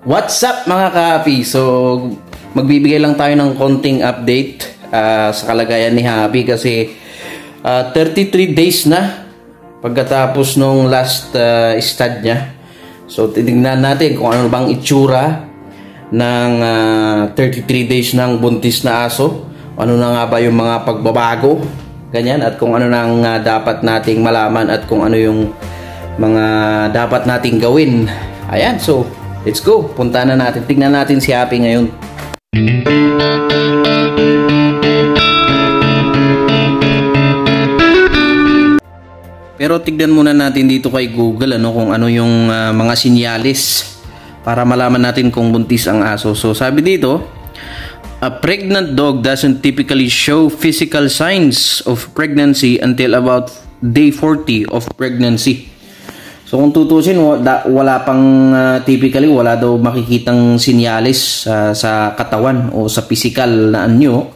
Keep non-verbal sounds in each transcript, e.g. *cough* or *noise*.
What's up mga ka-happy? So, magbibigay lang tayo ng konting update uh, sa kalagayan ni Happy kasi uh, 33 days na pagkatapos nung last uh, stud niya. So, titignan natin kung ano bang itsura ng uh, 33 days ng buntis na aso. Ano na nga ba yung mga pagbabago? Ganyan. At kung ano nang uh, dapat nating malaman at kung ano yung mga dapat nating gawin. Ayan. So, let's go. Punta na natin. Tignan natin si Happy ngayon. Pero tignan muna natin dito kay Google ano kung ano yung uh, mga sinyalis para malaman natin kung buntis ang aso. So sabi dito, a pregnant dog doesn't typically show physical signs of pregnancy until about day 40 of pregnancy. So kung tutusin, wala pang uh, typically wala daw makikitang sinyalis uh, sa katawan o sa physical na anyo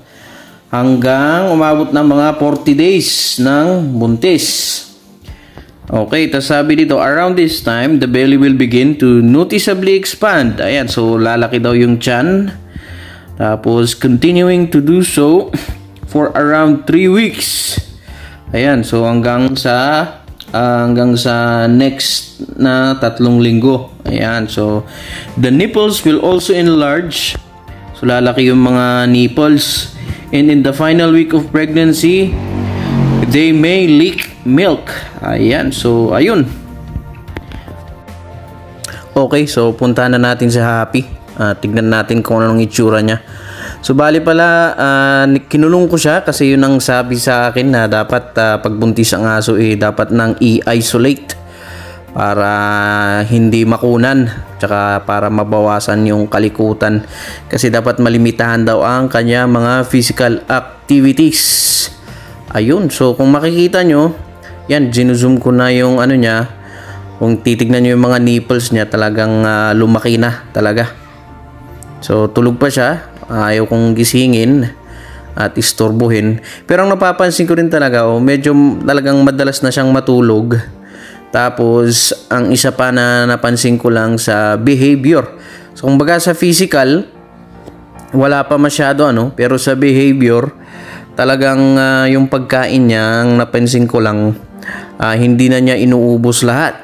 hanggang umabot ng mga 40 days ng buntis. Okay, tapos sabi dito, around this time, the belly will begin to noticeably expand. Ayan, so lalaki daw yung chan. Tapos, continuing to do so for around 3 weeks. Ayan, so hanggang sa uh, hanggang sa next na tatlong linggo. Ayan, so the nipples will also enlarge. So lalaki yung mga nipples. And in the final week of pregnancy, they may leak milk. Ayan, so ayun. Okay, so punta na natin sa Happy. Uh, tignan natin kung anong itsura niya. So bali pala, uh, kinulong ko siya kasi yun ang sabi sa akin na dapat uh, pagbuntis ang aso eh dapat nang i-isolate para hindi makunan tsaka para mabawasan yung kalikutan kasi dapat malimitahan daw ang kanya mga physical activities ayun so kung makikita nyo yan, ginzoom ko na yung ano niya. Kung titignan niyo yung mga nipples niya, talagang uh, lumaki na talaga. So, tulog pa siya. Ayaw kong gisingin at istorbohin. Pero ang napapansin ko rin talaga, oh, medyo talagang madalas na siyang matulog. Tapos, ang isa pa na napansin ko lang sa behavior. So, kung baga sa physical, wala pa masyado ano, pero sa behavior, talagang uh, yung pagkain niya, ang napansin ko lang, uh, hindi na niya inuubos lahat.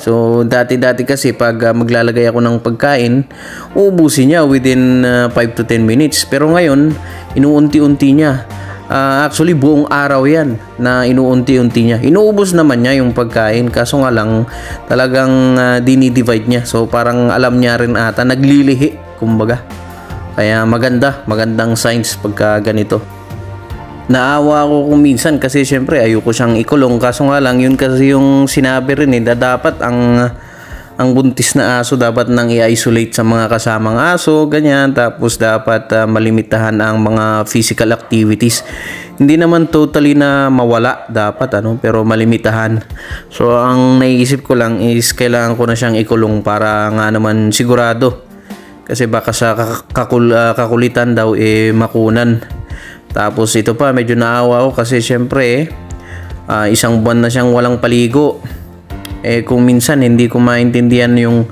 So, dati-dati kasi pag uh, maglalagay ako ng pagkain, uubusin niya within uh, 5 to 10 minutes. Pero ngayon, inuunti-unti niya. Uh, actually, buong araw yan na inuunti-unti niya. Inuubos naman niya yung pagkain, kaso nga lang talagang uh, dinidivide niya. So, parang alam niya rin ata, naglilihi, kumbaga. Kaya maganda, magandang signs pagka ganito naawa ako kung minsan kasi syempre ayoko siyang ikulong kaso nga lang yun kasi yung sinabi rin eh dapat ang ang buntis na aso dapat nang i-isolate sa mga kasamang aso, ganyan. Tapos dapat uh, malimitahan ang mga physical activities. Hindi naman totally na mawala dapat ano, pero malimitahan. So ang naisip ko lang is kailangan ko na siyang ikulong para nga naman sigurado. Kasi baka sa kakul, uh, kakulitan daw eh makunan. Tapos ito pa, medyo naawa ako kasi syempre uh, isang buwan na siyang walang paligo. Eh kung minsan hindi ko maintindihan yung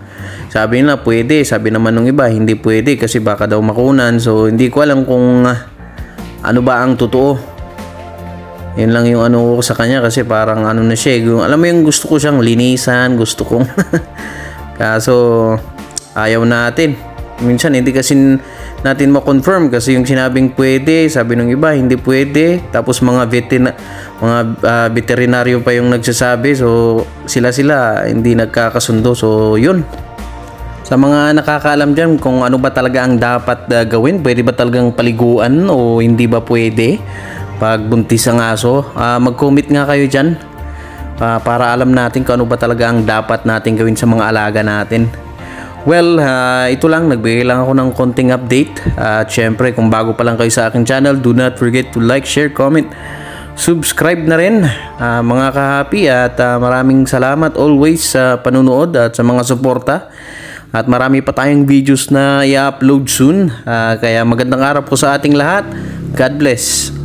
sabi nila pwede, sabi naman ng iba hindi pwede kasi baka daw makunan. So hindi ko alam kung uh, ano ba ang totoo. Yun lang yung ano ko sa kanya kasi parang ano na siya. Eh, yung, alam mo yung gusto ko siyang linisan, gusto kong *laughs* kaso ayaw natin. Minsan hindi kasi natin ma-confirm kasi yung sinabing pwede, sabi ng iba hindi pwede. Tapos mga veterina, mga uh, veterinaryo pa yung nagsasabi. So sila sila hindi nagkakasundo. So yun. Sa mga nakakaalam dyan kung ano ba talaga ang dapat uh, gawin, pwede ba talagang paliguan o hindi ba pwede pag buntis ang aso, uh, mag-comment nga kayo dyan uh, para alam natin kung ano ba talaga ang dapat natin gawin sa mga alaga natin. Well, uh, ito lang, nagbigay lang ako ng konting update. At uh, syempre, kung bago pa lang kayo sa aking channel, do not forget to like, share, comment, subscribe na rin uh, mga kahapi at uh, maraming salamat always sa panunood at sa mga suporta. At marami pa tayong videos na i-upload soon. Uh, kaya magandang araw po sa ating lahat. God bless.